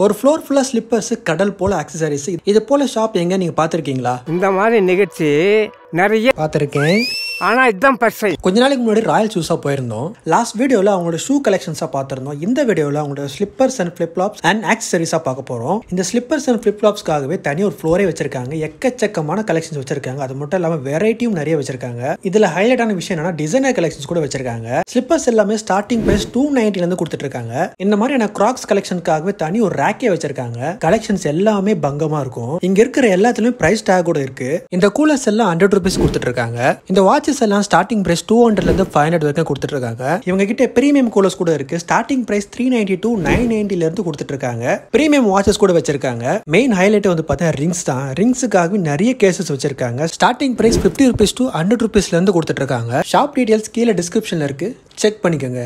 ஒரு ஃப்ளோர் ஃபுல்லா ஸ்லிப்பர்ஸ் கடல் போல அக்சசரிஸ் இது போல ஷாப் எங்க நீங்க பாத்திருக்கீங்களா இந்த மாதிரி நிகழ்ச்சி நிறைய பாத்திருக்கேன் ஆனா இதுதான் பர்சை கொஞ்ச நாளைக்கு முன்னாடி ராயல் ஷூஸாக போயிருந்தோம். லாஸ்ட் வீடியோவில் அவங்களோட ஷூ கலெக்ஷன்ஸாக பார்த்துருந்தோம். இந்த வீடியோவில் அவங்களோட ஸ்லிப்பர்ஸ் அண்ட் ஃபிளிப் அண்ட் ஆக்சசரிஸாக பார்க்க போகிறோம் இந்த ஸ்லிப்பர்ஸ் அண்ட் ஃபிளிப்ளாப்ஸ்க்காகவே தனி ஒரு ஃப்ளோரே வச்சிருக்காங்க. எக்கச்சக்கமான கலெக்ஷன்ஸ் வச்சிருக்காங்க. அது மட்டும் இல்லாமல் வெரைட்டியும் நிறைய வச்சிருக்காங்க. இதில் ஹைலைட்டான விஷயம் என்னன்னா டிசைனர் கலெக்ஷன்ஸ் கூட வச்சிருக்காங்க. ஸ்லிப்பர்ஸ் எல்லாமே ஸ்டார்டிங் பிரைஸ் டூ நைன்டிலேருந்து கொடுத்துட்டு இருக்காங்க. இந்த மாதிரியான கிராக்ஸ் கலெக்ஷனுக்காகவே தனி ஒரு ரேக்கே வச்சிருக்காங்க. கலெக்ஷன்ஸ் எல்லாமே பங்கமாக இருக்கும். இங்க இருக்கிற எல்லாத்துலயும் பிரைஸ் டேக் கூட இருக்கு. இந்த கூலர்ஸ் எல்லாம் ஹண்ட்ரட் ருபீஸ் கொடுத்துட்டு இருக்காங்க. இந்த வாட்சஸ் எல்லாம் ஸ்டார்டிங் பிரைஸ் டூ ஹண்ட்ரட்ல இருந்து ஃபைவ் ஹண்ட்ரட் வரைக்கும் கொடுத்துட்டு இருக்காங்க இவங்க கிட்ட பிரீமியம் கூலர்ஸ் கூட இருக்கு. Starting price three ninety two nine நைன்டில இருந்து கொடுத்துட்டு இருக்காங்க பிரீமியம் வாட்சஸ் கூட வச்சிருக்காங்க. மெயின் ஹைலைட் வந்து பார்த்தா ரிங்ஸ் தான். ரிங்ஸுக்காக நிறைய கேசஸ் வச்சிருக்காங்க. Starting price fifty rupees two hundred ருபீஸ்ல இருந்து கொடுத்துட்டு இருக்காங்க ஷாப் டீடைல்ஸ் கீழே டிஸ்கிரிப்ஷன்ல இருக்கு. செக் பண்ணிக்கோங்க.